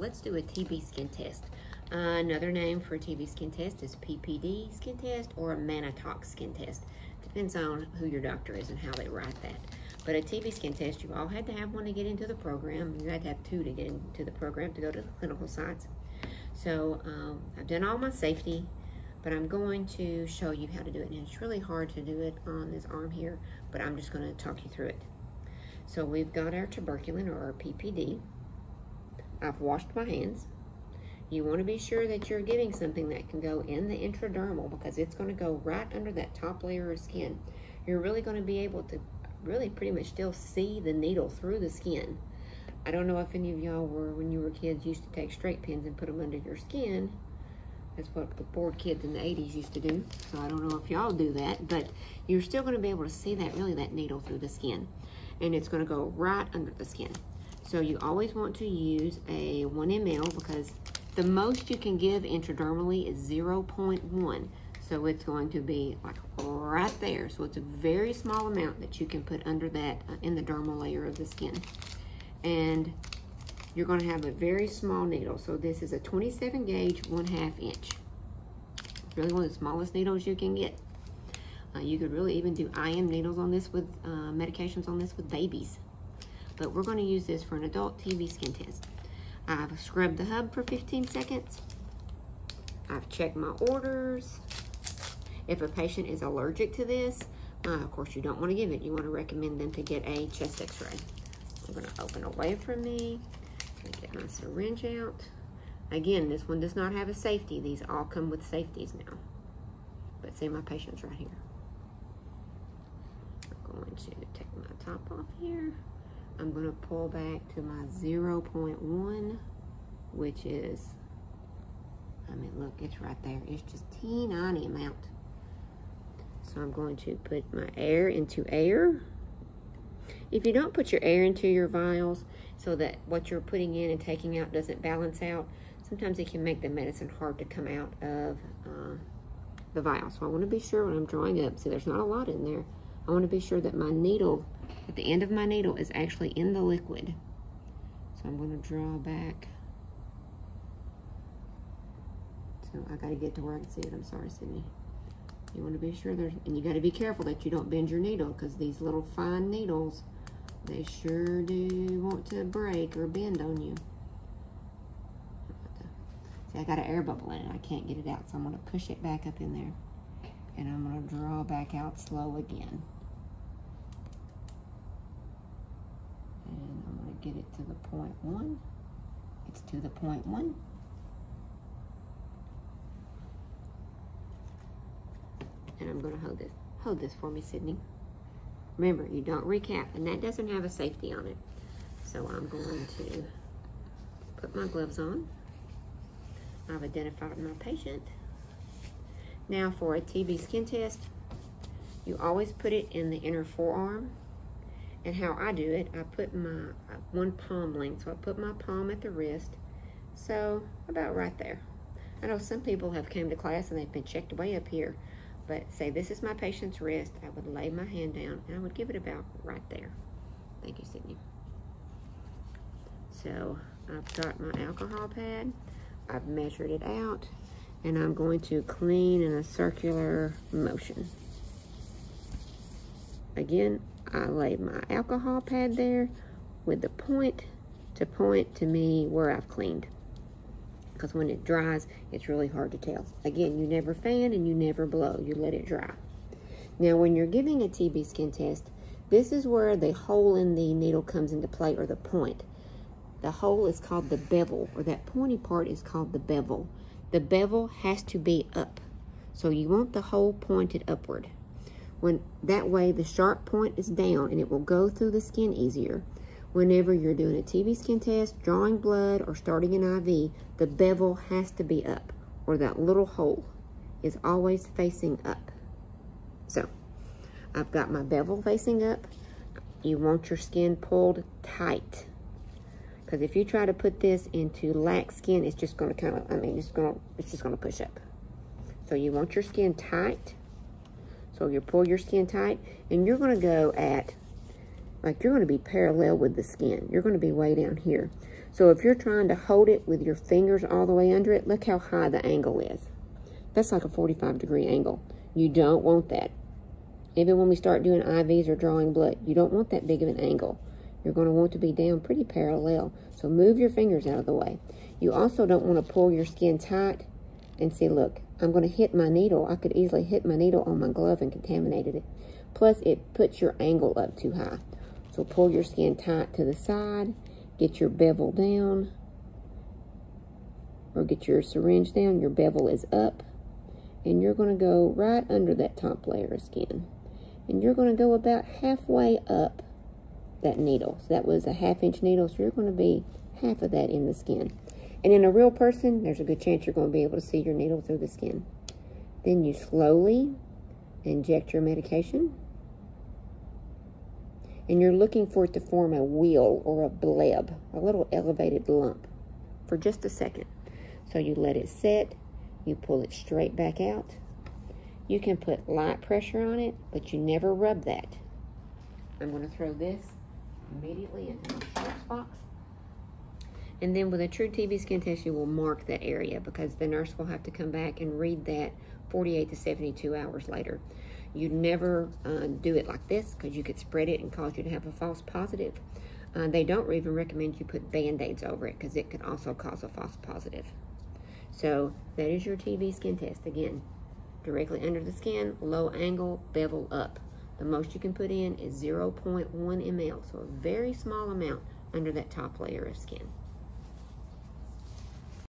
let's do a TB skin test. Uh, another name for a TB skin test is PPD skin test or a Mantoux skin test. Depends on who your doctor is and how they write that. But a TB skin test, you all had to have one to get into the program. You had to have two to get into the program to go to the clinical sites. So um, I've done all my safety, but I'm going to show you how to do it. And it's really hard to do it on this arm here, but I'm just going to talk you through it. So we've got our tuberculin or our PPD. I've washed my hands. You want to be sure that you're giving something that can go in the intradermal because it's going to go right under that top layer of skin. You're really going to be able to really pretty much still see the needle through the skin. I don't know if any of y'all were, when you were kids, used to take straight pins and put them under your skin. That's what the bored kids in the 80s used to do. So I don't know if y'all do that, but you're still going to be able to see that, really, that needle through the skin. And it's going to go right under the skin. So you always want to use a 1 ml because the most you can give intradermally is 0.1. So it's going to be like right there. So it's a very small amount that you can put under that uh, in the dermal layer of the skin. And you're going to have a very small needle. So this is a 27 gauge, one half inch. Really one of the smallest needles you can get. Uh, you could really even do IM needles on this with uh, medications on this with babies. But we're going to use this for an adult TB skin test. I've scrubbed the hub for 15 seconds. I've checked my orders. If a patient is allergic to this, uh, of course you don't want to give it. You want to recommend them to get a chest x-ray. I'm going to open away from me. Get my syringe out. Again, this one does not have a safety. These all come with safeties now. But see my patient's right here. I'm going to take my top off here. I'm going to pull back to my 0.1, which is, I mean, look, it's right there. It's just teeny amount. So I'm going to put my air into air. If you don't put your air into your vials so that what you're putting in and taking out doesn't balance out, sometimes it can make the medicine hard to come out of uh, the vial. So I want to be sure when I'm drawing up, see there's not a lot in there. I want to be sure that my needle at the end of my needle is actually in the liquid. So I'm going to draw back. So I got to get to where I can see it. I'm sorry, Sydney. You want to be sure there's, and you got to be careful that you don't bend your needle because these little fine needles, they sure do want to break or bend on you. See, I got an air bubble in it. I can't get it out, so I'm going to push it back up in there. And I'm going to draw back out slow again. Get it to the point one. It's to the point one. And I'm going to hold this. Hold this for me, Sydney. Remember, you don't recap, and that doesn't have a safety on it. So I'm going to put my gloves on. I've identified my patient. Now for a TB skin test, you always put it in the inner forearm and how I do it, I put my uh, one palm length. So I put my palm at the wrist. So about right there. I know some people have came to class and they've been checked way up here. But say this is my patient's wrist. I would lay my hand down and I would give it about right there. Thank you, Sydney. So I've got my alcohol pad. I've measured it out. And I'm going to clean in a circular motion. Again, I lay my alcohol pad there with the point to point to me where I've cleaned. Because when it dries, it's really hard to tell. Again, you never fan and you never blow. You let it dry. Now, when you're giving a TB skin test, this is where the hole in the needle comes into play, or the point. The hole is called the bevel, or that pointy part is called the bevel. The bevel has to be up. So you want the hole pointed upward. When That way the sharp point is down and it will go through the skin easier. Whenever you're doing a TB skin test, drawing blood, or starting an IV, the bevel has to be up, or that little hole is always facing up. So, I've got my bevel facing up. You want your skin pulled tight. Because if you try to put this into lax skin, it's just going to kind of, I mean, it's going to, it's just going to push up. So you want your skin tight. So you pull your skin tight, and you're going to go at, like you're going to be parallel with the skin. You're going to be way down here. So if you're trying to hold it with your fingers all the way under it, look how high the angle is. That's like a 45 degree angle. You don't want that. Even when we start doing IVs or drawing blood, you don't want that big of an angle. You're going to want to be down pretty parallel. So move your fingers out of the way. You also don't want to pull your skin tight and see, look, I'm going to hit my needle. I could easily hit my needle on my glove and contaminated it. Plus, it puts your angle up too high. So pull your skin tight to the side. Get your bevel down. Or get your syringe down. Your bevel is up. And you're going to go right under that top layer of skin. And you're going to go about halfway up that needle. So that was a half inch needle. So you're going to be half of that in the skin. And in a real person, there's a good chance you're going to be able to see your needle through the skin. Then you slowly inject your medication. And you're looking for it to form a wheal or a bleb, a little elevated lump, for just a second. So you let it set, you pull it straight back out. You can put light pressure on it, but you never rub that. I'm going to throw this immediately into my sharps box. And then with a true TB skin test, you will mark that area because the nurse will have to come back and read that 48 to 72 hours later. You'd never uh, do it like this because you could spread it and cause you to have a false positive. Uh, they don't even recommend you put band-aids over it because it could also cause a false positive. So that is your TB skin test. Again, directly under the skin, low angle, bevel up. The most you can put in is 0.1 ml, so a very small amount under that top layer of skin.